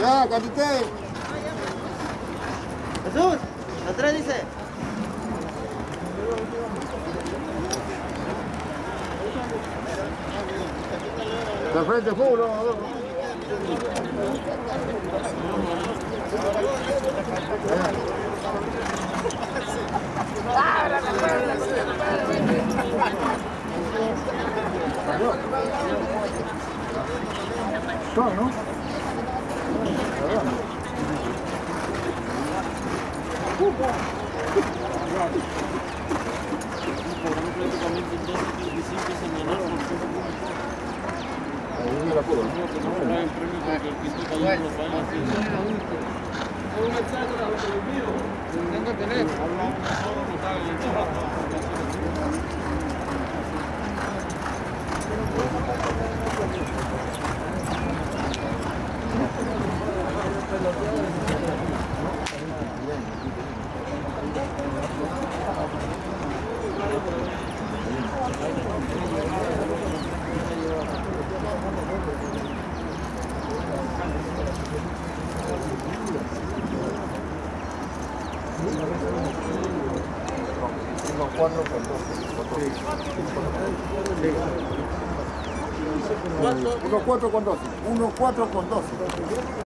Ya, capitán. Jesús, atrás dice. De frente, fútbol. Son, ¿no? Gracias. 4 por 2. 1-4 con 12. 1-4 con 12.